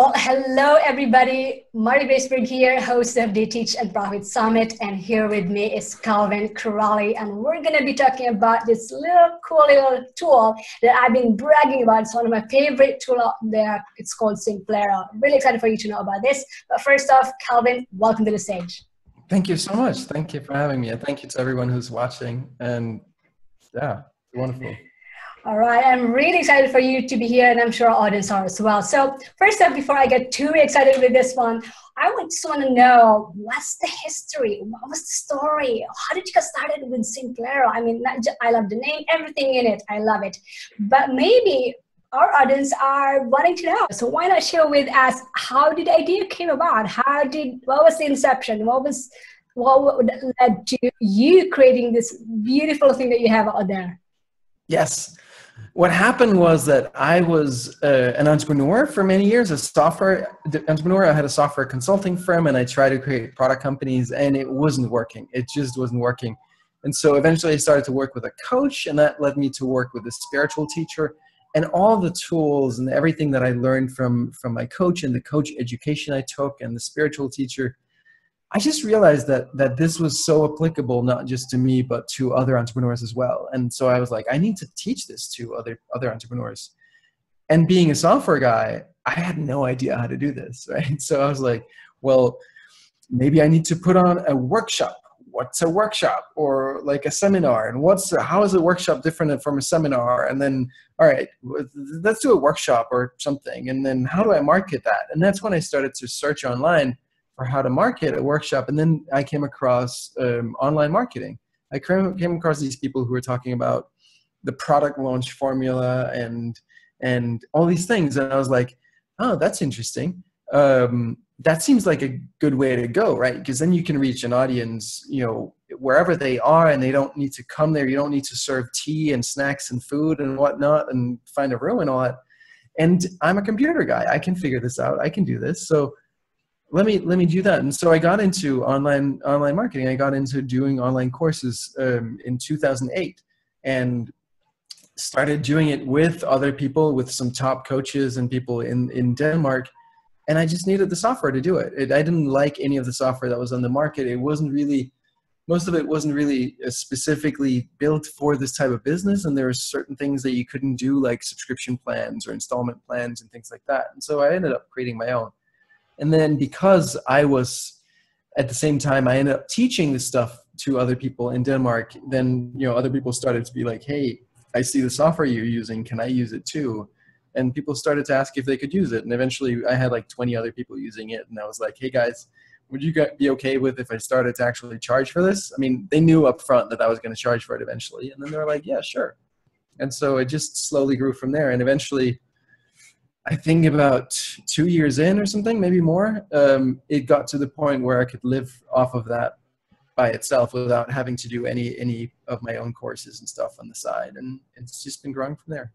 Well, hello everybody. Marie Grace Berg here, host of the Teach and Profit Summit, and here with me is Calvin Correli, and we're gonna be talking about this little cool little tool that I've been bragging about. It's one of my favorite tools out there. It's called Simplero. Really excited for you to know about this. But first off, Calvin, welcome to the stage. Thank you so much. Thank you for having me, and thank you to everyone who's watching. And yeah, wonderful. All right, I'm really excited for you to be here, and I'm sure our audience are as well. So, first up, before I get too excited with this one, I just want to know what's the history? What was the story? How did you get started with Simplero? I mean, I love the name, everything in it. I love it. But maybe our audience are wanting to know. So why not share with us how did the idea came about? How did what was the inception? What was what led to you creating this beautiful thing that you have out there? Yes what happened was that I was uh, an entrepreneur for many years, a software entrepreneur. I had a software consulting firm and I tried to create product companies and it wasn't working. It just wasn't working. And so eventually I started to work with a coach and that led me to work with a spiritual teacher and all the tools and everything that I learned from, from my coach and the coach education I took and the spiritual teacher – I just realized that that this was so applicable not just to me but to other entrepreneurs as well. And so I was like, I need to teach this to other other entrepreneurs. And being a software guy, I had no idea how to do this, right? So I was like, well, maybe I need to put on a workshop. What's a workshop or like a seminar? And what's how is a workshop different from a seminar? And then, all right, let's do a workshop or something. And then how do I market that? And that's when I started to search online for how to market a workshop. And then I came across um, online marketing. I came across these people who were talking about the product launch formula and and all these things, and I was like, oh, that's interesting. Um, that seems like a good way to go, right? Because then you can reach an audience, you know, wherever they are, and they don't need to come there. You don't need to serve tea and snacks and food and whatnot, and find a room and all that. And I'm a computer guy. I can figure this out. I can do this. So let me let me do that. And so i got into online online marketing. I got into doing online courses um, in 2008 and started doing it with other people with some top coaches and people in in denmark. And i just needed the software to do it. it i didn't like any of the software that was on the market. It wasn't really most of it wasn't really uh, specifically built for this type of business. And there were certain things that you couldn't do like subscription plans or installment plans and things like that. And so i ended up creating my own and then because I was at the same time, I ended up teaching this stuff to other people in Denmark. Then you know other people started to be like, "Hey, I see the software you're using. Can I use it too?" And people started to ask if they could use it. And eventually, I had like 20 other people using it. And I was like, "Hey guys." Would you be okay with if I started to actually charge for this? I mean, they knew up front that I was going to charge for it eventually, and then they were like, "Yeah, sure." And so it just slowly grew from there. And eventually, I think about two years in or something, maybe more, um, it got to the point where I could live off of that by itself without having to do any any of my own courses and stuff on the side, and it's just been growing from there.